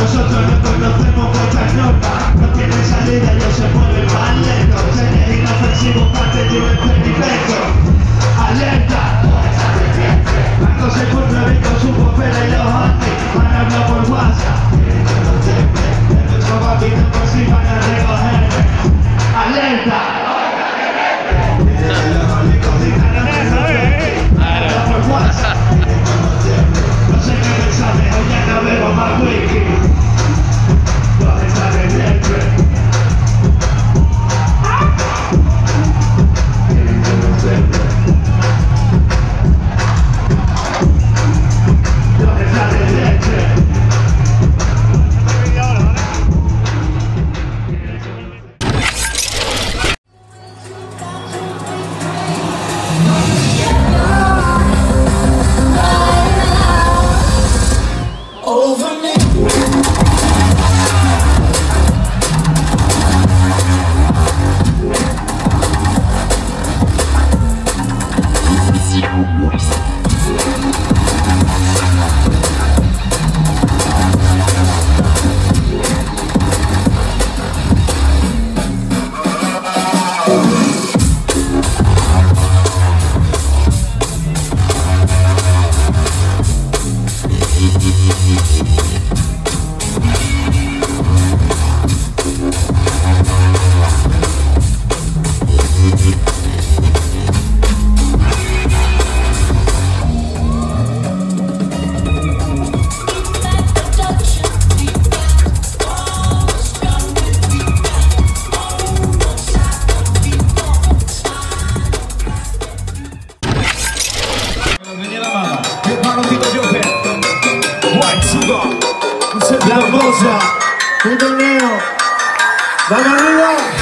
Nosotros nos conocemos muchas normas No tiene salida, yo se mueve más lento Señal inofensivo, parte de un experimento Alerta, Marco, la cosa, tutto nero, la marina.